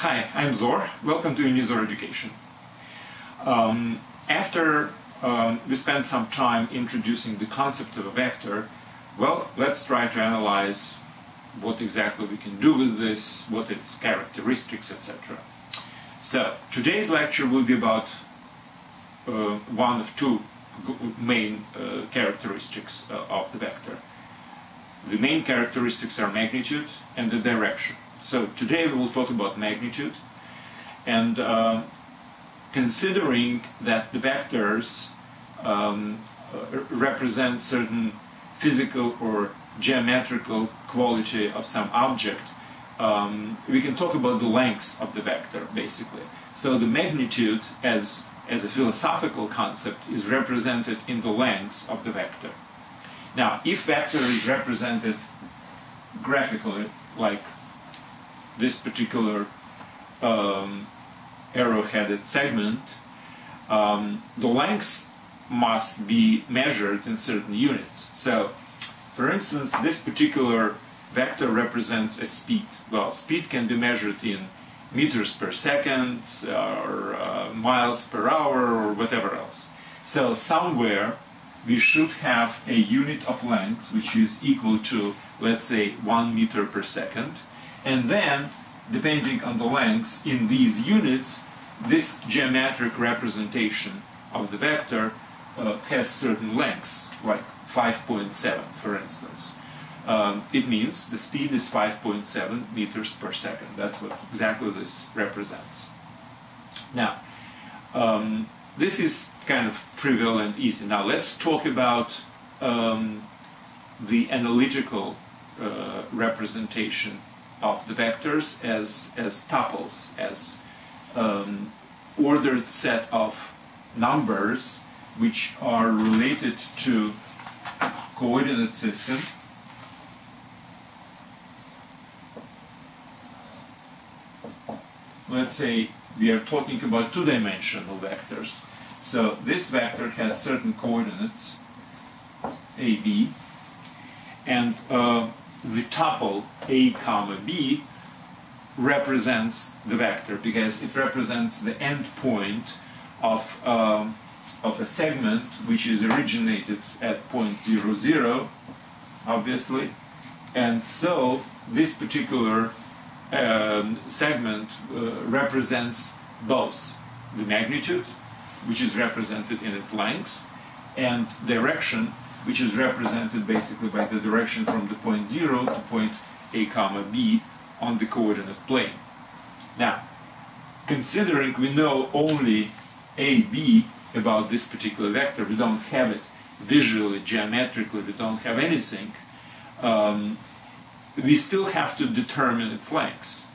Hi, I'm Zor. Welcome to Unizor Education. Um, after um, we spent some time introducing the concept of a vector, well, let's try to analyze what exactly we can do with this, what its characteristics, etc. So, today's lecture will be about uh, one of two main uh, characteristics uh, of the vector. The main characteristics are magnitude and the direction. So today we will talk about magnitude and uh, considering that the vectors um, uh, represent certain physical or geometrical quality of some object, um, we can talk about the lengths of the vector basically. So the magnitude as as a philosophical concept is represented in the lengths of the vector. Now, if vector is represented graphically, like this particular um, arrow-headed segment, um, the lengths must be measured in certain units. So, for instance, this particular vector represents a speed. Well, speed can be measured in meters per second or uh, miles per hour or whatever else. So somewhere we should have a unit of length which is equal to, let's say, one meter per second. And then, depending on the lengths in these units, this geometric representation of the vector uh, has certain lengths, like 5.7, for instance um, it means the speed is 5.7 meters per second. That's what exactly this represents. Now, um, this is kind of trivial and easy. Now let's talk about um, the analytical uh, representation of the vectors as, as tuples, as um, ordered set of numbers which are related to coordinate system let's say we are talking about two-dimensional vectors. So this vector has certain coordinates, a, b, and uh, the tuple a comma b represents the vector because it represents the endpoint of um, of a segment which is originated at point zero zero, obviously, and so this particular um, segment uh, represents both the magnitude, which is represented in its lengths, and direction, which is represented basically by the direction from the point 0 to point a comma b on the coordinate plane. Now, considering we know only a, b about this particular vector, we don't have it visually, geometrically, we don't have anything, um, we still have to determine its lengths.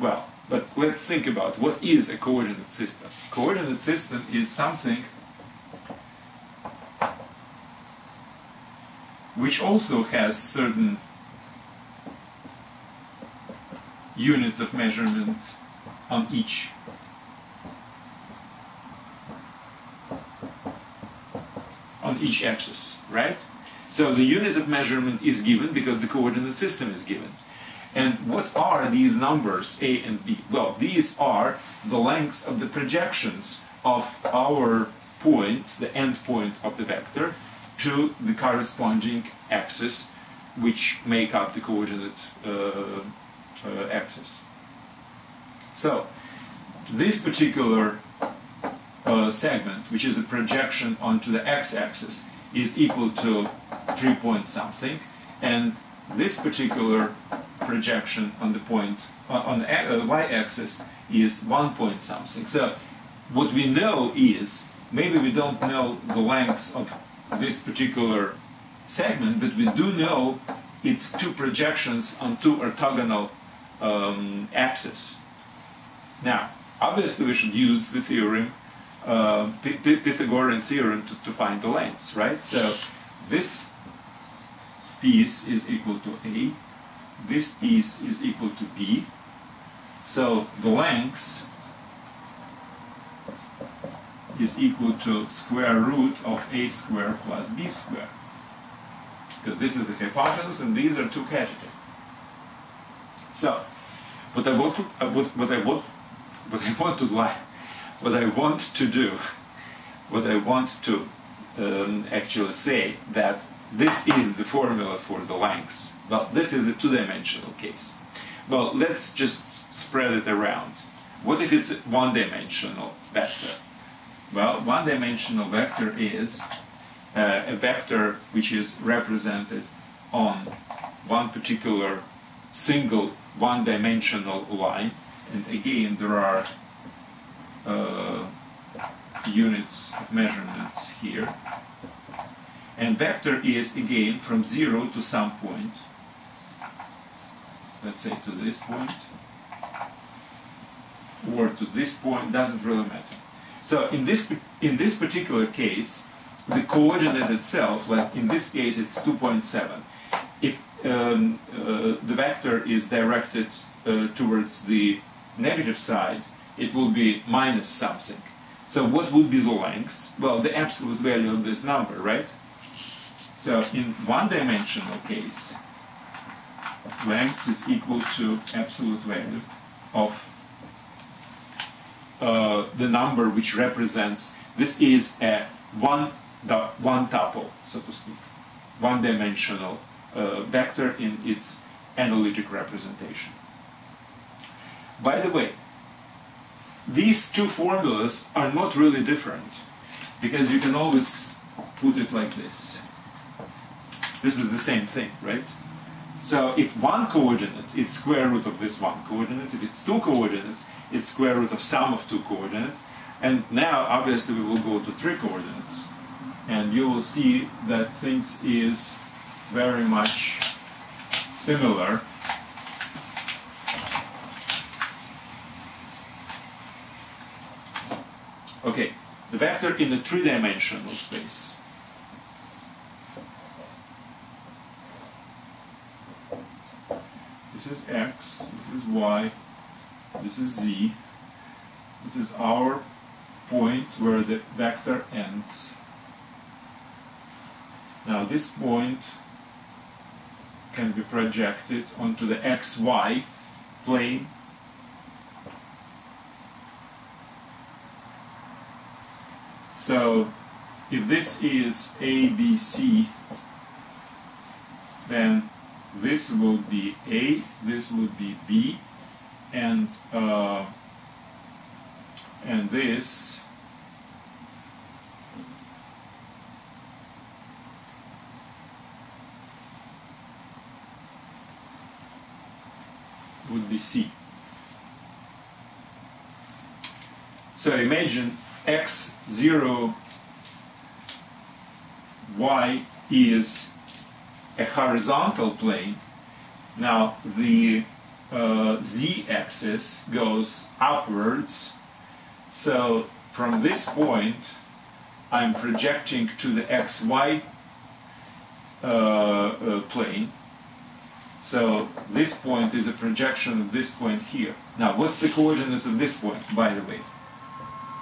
Well, but let's think about what is a coordinate system. Coordinate system is something which also has certain units of measurement on each on each axis, right? So the unit of measurement is given because the coordinate system is given. And what are these numbers, A and B? Well, these are the lengths of the projections of our point, the end point of the vector, to the corresponding axis which make up the coordinate uh, uh, axis. So, this particular uh, segment, which is a projection onto the x-axis, is equal to 3 point something, and this particular projection on the point uh, on the uh, y-axis is 1 point something. So what we know is maybe we don't know the lengths of this particular segment, but we do know its two projections on two orthogonal um, axes. Now, obviously, we should use the theorem uh, Pythagorean theorem to, to find the lengths, right? So this piece is equal to A, this piece is equal to B. So the length is equal to square root of A square plus B square. Because this is the hypotenuse and these are two categories. So What I want, to, uh, what, what I want, what I want to what I want to do, what I want to um, actually say that this is the formula for the lengths. Well, this is a two-dimensional case. Well, let's just spread it around. What if it's one-dimensional vector? Well, one-dimensional vector is uh, a vector which is represented on one particular single one-dimensional line. And again, there are uh, units of measurements here. And vector is again from zero to some point. Let's say to this point or to this point, doesn't really matter. So in this, in this particular case, the coordinate itself, well, in this case it's 2.7. If um, uh, the vector is directed uh, towards the negative side, it will be minus something. So what would be the length? Well, the absolute value of this number, right? So in one-dimensional case, length is equal to absolute value of uh, the number which represents this is a one one tuple, so to speak, one-dimensional uh, vector in its analytic representation. By the way, these two formulas are not really different because you can always put it like this. This is the same thing, right? So if one coordinate, it's square root of this one coordinate. If it's two coordinates, it's square root of sum of two coordinates. And now, obviously, we will go to three coordinates. And you will see that things is very much similar. Okay, the vector in the three-dimensional space. This is x, this is y, this is z. This is our point where the vector ends. Now this point can be projected onto the xy plane So if this is ABC, then this would be A, this would be B, and uh, and this would be C. So imagine x0, y is a horizontal plane. Now the uh, z-axis goes upwards. So from this point, I'm projecting to the xy uh, uh, plane. So this point is a projection of this point here. Now, what's the coordinates of this point, by the way?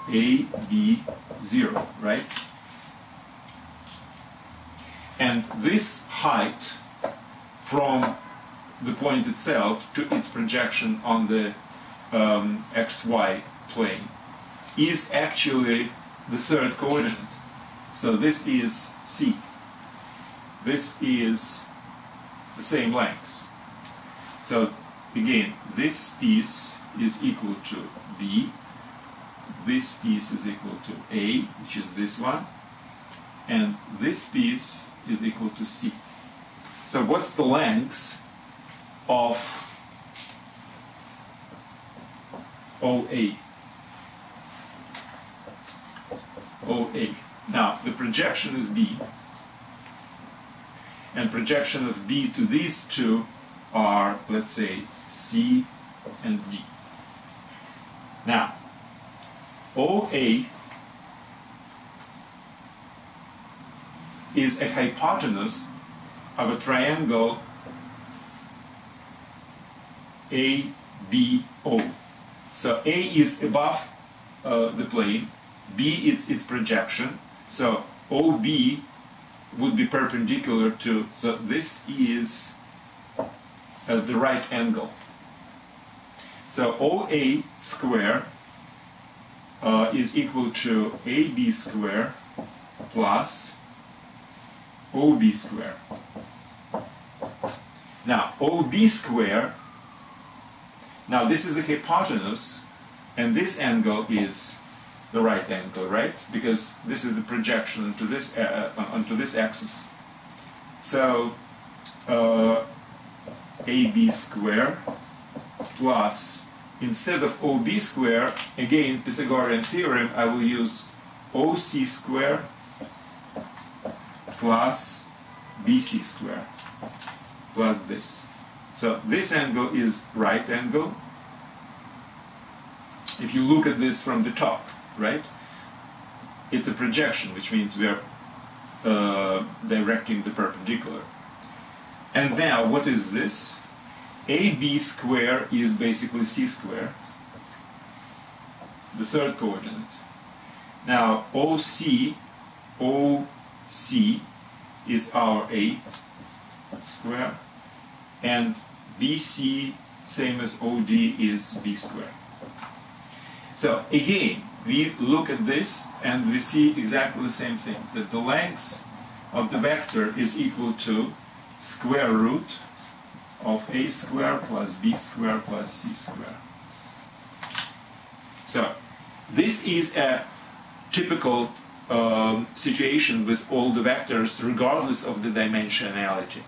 A, B, 0, right? And this height from the point itself to its projection on the um, xy plane is actually the third coordinate. So this is C. This is the same length. So again, this piece is equal to B. This piece is equal to A, which is this one. And this piece is equal to C. So what's the length of OA? OA. Now, the projection is B, and projection of B to these two are, let's say, C and D. Now, OA is a hypotenuse of a triangle ABO. So A is above uh, the plane, B is its projection, so OB would be perpendicular to, so this is at the right angle. So OA square uh, is equal to AB square plus OB square. Now, OB square, now this is the hypotenuse, and this angle is the right angle, right? Because this is the projection onto this, uh, uh onto this axis. So, uh, AB square plus, instead of OB square, again, Pythagorean theorem, I will use OC square plus BC square plus this. So this angle is right angle. If you look at this from the top, right, it's a projection, which means we are uh, directing the perpendicular. And now, what is this? AB square is basically C square, the third coordinate. Now, OC, OC is our A square, and BC, same as OD, is B square. So again, we look at this and we see exactly the same thing, that the length of the vector is equal to square root of a square plus b square plus c square. So this is a typical um, situation with all the vectors regardless of the dimensionality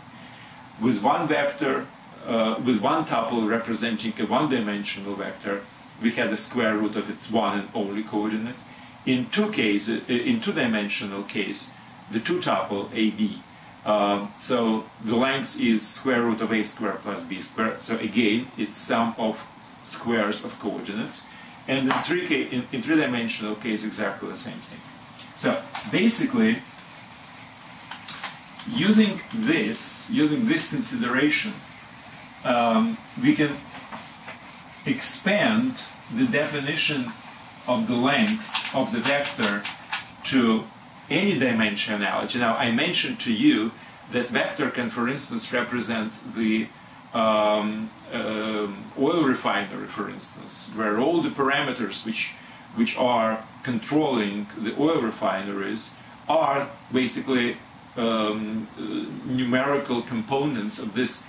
with one vector, uh, with one tuple representing a one-dimensional vector, we had the square root of its one and only coordinate. In two cases, uh, in two-dimensional case, the two tuple AB. Um, so the length is square root of a square plus b square. So again, it's sum of squares of coordinates. And in three, in three-dimensional case, exactly the same thing. So basically, using this, using this consideration, um, we can expand the definition of the length of the vector to any dimensionality. Now, I mentioned to you that vector can, for instance, represent the um, uh, oil refinery, for instance, where all the parameters which which are controlling the oil refineries are basically um, numerical components of this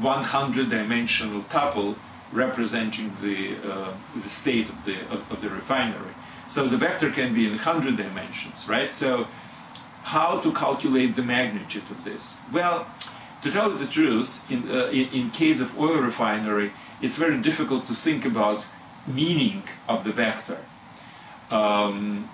100 dimensional tuple representing the, uh, the state of the, of, of, the refinery. So the vector can be in 100 dimensions, right? So how to calculate the magnitude of this? Well, to tell you the truth, in, uh, in, in, case of oil refinery, it's very difficult to think about meaning of the vector. Um,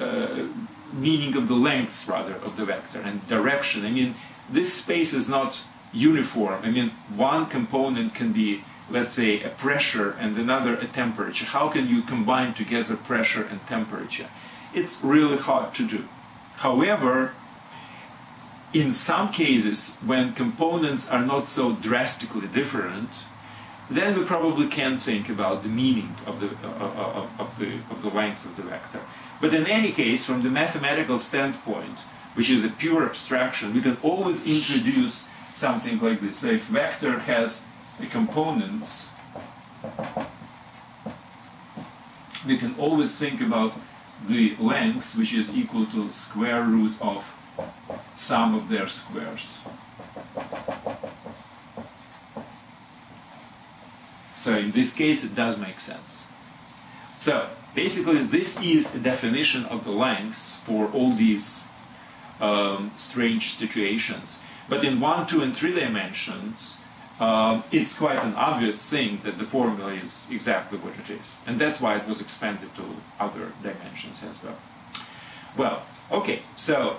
uh, meaning of the length rather of the vector and direction. I mean, this space is not uniform. I mean, one component can be, let's say, a pressure and another a temperature. How can you combine together pressure and temperature? It's really hard to do. However, in some cases, when components are not so drastically different, then we probably can think about the meaning of the, uh, uh, of, the, of the length of the vector. But in any case, from the mathematical standpoint, which is a pure abstraction, we can always introduce something like this. So if vector has components, we can always think about the length, which is equal to square root of sum of their squares. So in this case, it does make sense. So basically, this is a definition of the lengths for all these um, strange situations. But in one, two, and three dimensions, um, it's quite an obvious thing that the formula is exactly what it is. And that's why it was expanded to other dimensions as well. Well, okay, so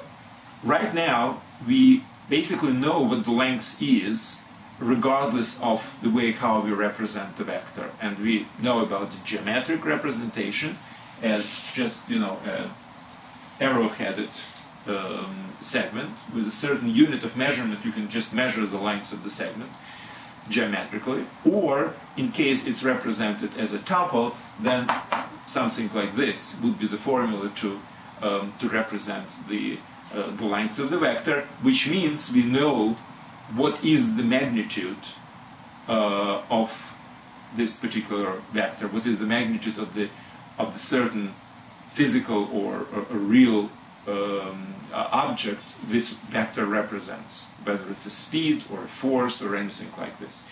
right now we basically know what the length is regardless of the way how we represent the vector. And we know about the geometric representation as just, you know, an arrow-headed um, segment with a certain unit of measurement. You can just measure the length of the segment geometrically. Or in case it's represented as a tuple, then something like this would be the formula to um, to represent the uh, the length of the vector, which means we know what is the magnitude uh, of this particular vector, what is the magnitude of the of the certain physical or, or, or real um, object this vector represents, whether it's a speed or a force or anything like this.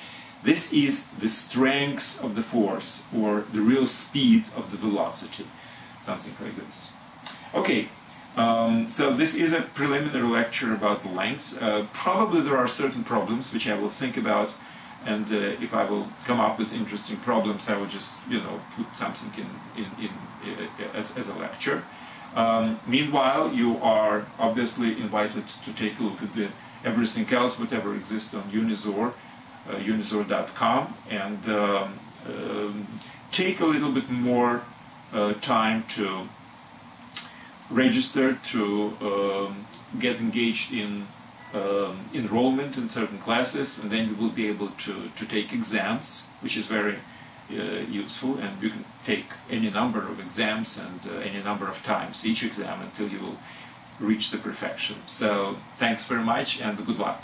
This is the strength of the force or the real speed of the velocity, something like this. Okay, um, so this is a preliminary lecture about lengths. Uh, probably there are certain problems which I will think about and uh, if I will come up with interesting problems, I will just you know put something in, in, in uh, as, as a lecture. Um, meanwhile, you are obviously invited to take a look at the everything else, whatever exists on Unizor, uh, unizor.com, and um, um, take a little bit more uh, time to register, to um, get engaged in um, enrollment in certain classes, and then you will be able to, to take exams, which is very uh, useful. And you can take any number of exams and uh, any number of times each exam until you will reach the perfection. So thanks very much and good luck.